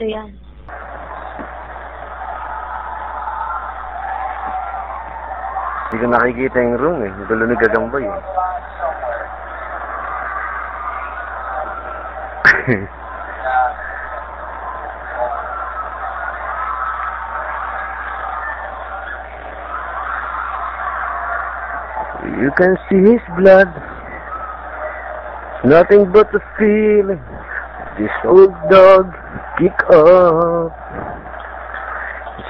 Ito yan. Hindi ko nakikita yung room eh. Gulo ni Gagambay eh. you can see his blood. Nothing but the feeling. This old dog It's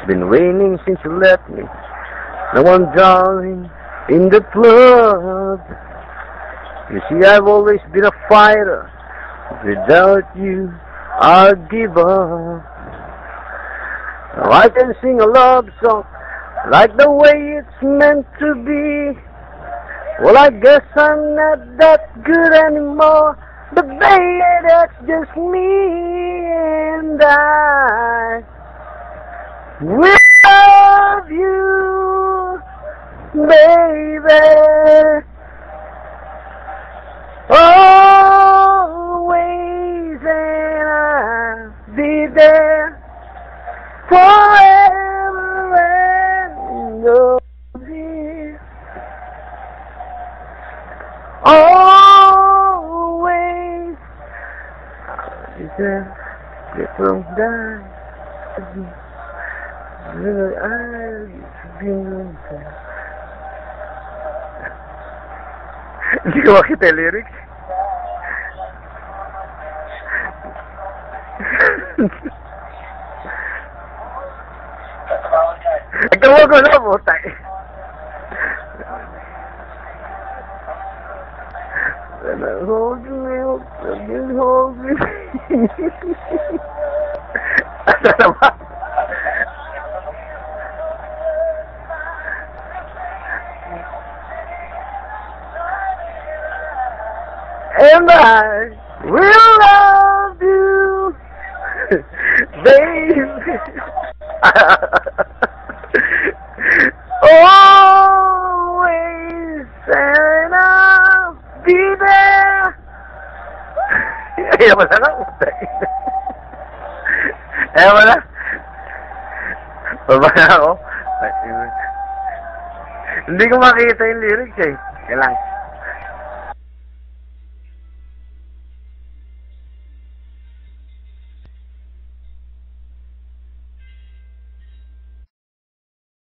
been raining since you left me. Now I'm drowning in the flood. You see, I've always been a fighter. Without you, I'll give up. Now I can sing a love song like the way it's meant to be. Well, I guess I'm not that good anymore. But baby, that's just me I love you, baby. Always and I'll be there forever and always. Always. Is there little die? Little eyes Hindi ko makita yung lyrics. Nagtawa ko na I hold me up, hold me. And I will love you, baby. Always and I'll be there. Ayaw mo na mo na. Baba na ako. Hindi ko makita yung lyrics eh. Kailang.